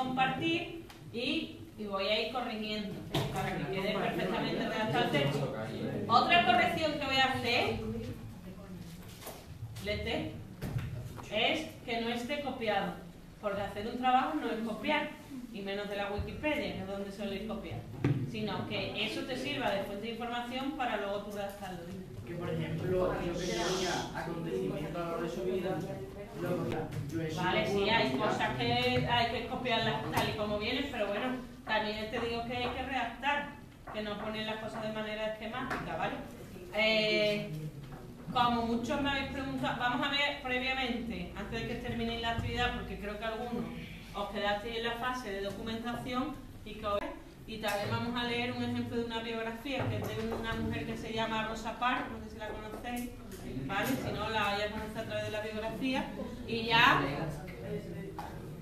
compartir y, y voy a ir corrigiendo para que quede perfectamente redactado el texto. Otra corrección que voy a hacer, lete, es que no esté copiado. Porque hacer un trabajo no es copiar, y menos de la Wikipedia, que es donde suele copiar, sino que eso te sirva de fuente de información para luego tú redactarlo. Que por ejemplo, yo que tenía acontecimientos a lo largo de su vida, Vale, sí, hay cosas que hay que copiarlas tal y como vienen, pero bueno, también te digo que hay que redactar, que no poner las cosas de manera esquemática, ¿vale? Eh, como muchos me habéis preguntado, vamos a ver previamente, antes de que terminéis la actividad, porque creo que algunos os quedasteis en la fase de documentación y que y también vamos a leer un ejemplo de una biografía que es de una mujer que se llama Rosa Parks, no sé si la conocéis, ¿vale? Si no, la vais a conocer a través de la biografía. Y ya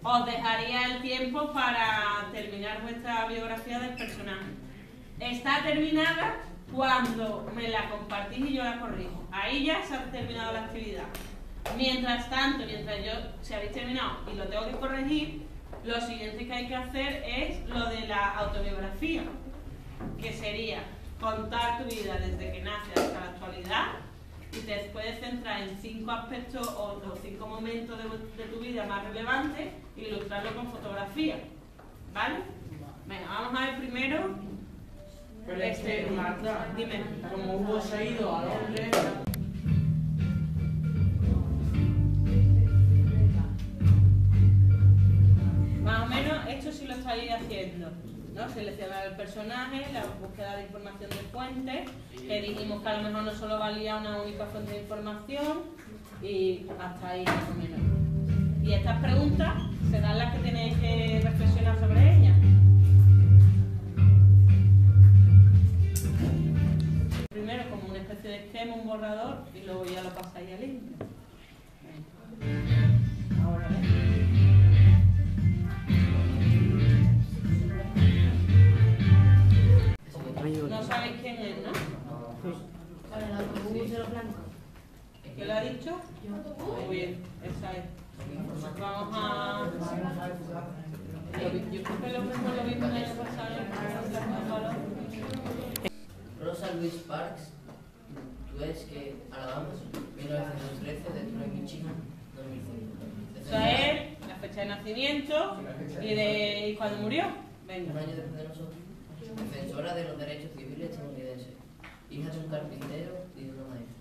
os dejaría el tiempo para terminar vuestra biografía del personaje. Está terminada cuando me la compartís y yo la corrijo. Ahí ya se ha terminado la actividad. Mientras tanto, mientras yo, si habéis terminado y lo tengo que corregir, lo siguiente que hay que hacer es lo de la autobiografía, que sería contar tu vida desde que nace hasta la actualidad y te puedes centrar en cinco aspectos o cinco momentos de, de tu vida más relevantes y ilustrarlo con fotografía. ¿Vale? Venga, vamos a ver primero. Pero Este, Marta, dime. como Hugo se ha ido a Londres, Más o menos esto sí lo estáis haciendo. ¿no? Seleccionar el personaje, la búsqueda de información de fuentes, que dijimos que a lo mejor no solo valía una única fuente de información y hasta ahí más o menos. Y estas preguntas serán las que tenéis que luego ya lo pasáis al limpio. Ahora no sabéis quién es, ¿no? Para el autobús de los blancos. ¿Quién lo ha dicho? Muy bien, esa es. Vamos a. Yo creo que lo mismo lo vimos pasado en el valor. Rosa Louise Parks, ves que Alabama, 1913, de Michigan, 2005. Esa es la fecha de nacimiento y de y cuando murió. Venga. Un año después de nosotros. Defensora de los derechos civiles estadounidenses. Hija de un carpintero y de una maestra.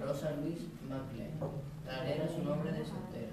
Rosa Louise McLean. Tal era su nombre de soltera.